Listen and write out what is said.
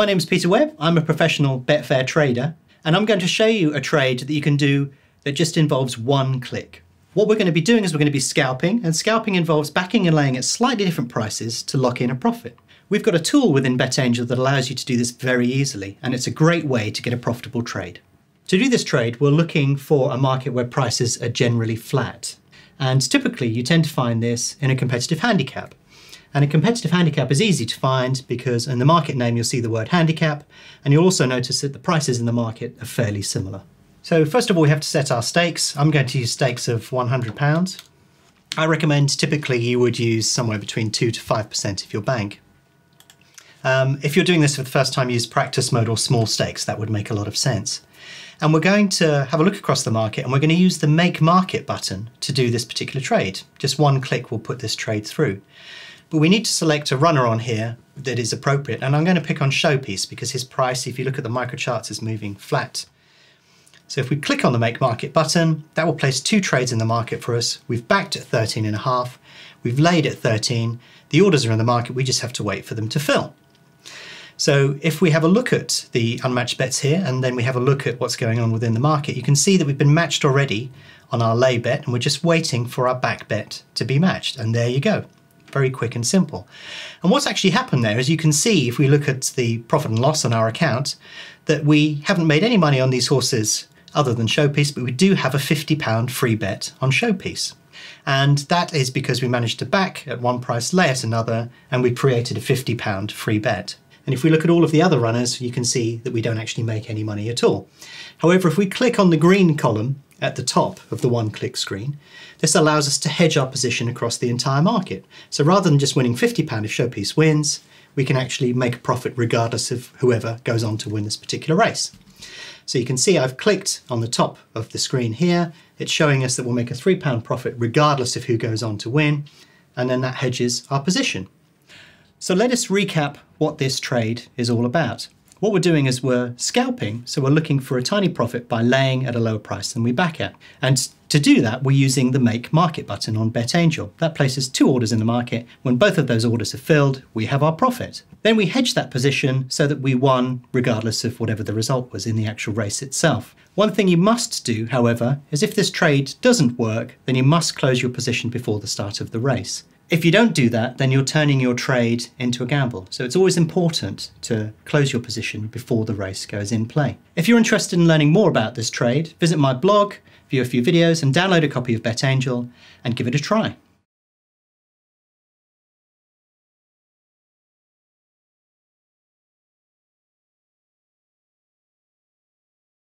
My name is Peter Webb. I'm a professional Betfair trader, and I'm going to show you a trade that you can do that just involves one click. What we're going to be doing is we're going to be scalping, and scalping involves backing and laying at slightly different prices to lock in a profit. We've got a tool within BetAngel that allows you to do this very easily, and it's a great way to get a profitable trade. To do this trade, we're looking for a market where prices are generally flat. And typically, you tend to find this in a competitive handicap. And a competitive handicap is easy to find because in the market name you'll see the word handicap, and you'll also notice that the prices in the market are fairly similar. So first of all, we have to set our stakes. I'm going to use stakes of £100. I recommend typically you would use somewhere between 2 to 5% of your bank. Um, if you're doing this for the first time, use practice mode or small stakes. That would make a lot of sense. And we're going to have a look across the market and we're going to use the Make Market button to do this particular trade. Just one click will put this trade through. But we need to select a runner on here that is appropriate. And I'm going to pick on Showpiece because his price, if you look at the microcharts, is moving flat. So if we click on the Make Market button, that will place two trades in the market for us. We've backed at 13 and a half. We've laid at 13. The orders are in the market. We just have to wait for them to fill. So if we have a look at the unmatched bets here, and then we have a look at what's going on within the market, you can see that we've been matched already on our lay bet, and we're just waiting for our back bet to be matched. And there you go. Very quick and simple. And what's actually happened there is you can see, if we look at the profit and loss on our account, that we haven't made any money on these horses other than Showpiece, but we do have a £50 free bet on Showpiece. And that is because we managed to back at one price, lay at another, and we created a £50 free bet. And if we look at all of the other runners, you can see that we don't actually make any money at all. However, if we click on the green column at the top of the one-click screen, this allows us to hedge our position across the entire market. So rather than just winning £50 if Showpiece wins, we can actually make a profit regardless of whoever goes on to win this particular race. So you can see I've clicked on the top of the screen here. It's showing us that we'll make a £3 profit regardless of who goes on to win, and then that hedges our position. So let us recap what this trade is all about. What we're doing is we're scalping, so we're looking for a tiny profit by laying at a lower price than we back at. And to do that, we're using the Make Market button on BetAngel. That places two orders in the market. When both of those orders are filled, we have our profit. Then we hedge that position so that we won regardless of whatever the result was in the actual race itself. One thing you must do, however, is if this trade doesn't work, then you must close your position before the start of the race. If you don't do that, then you're turning your trade into a gamble. So it's always important to close your position before the race goes in play. If you're interested in learning more about this trade, visit my blog, view a few videos, and download a copy of BetAngel and give it a try.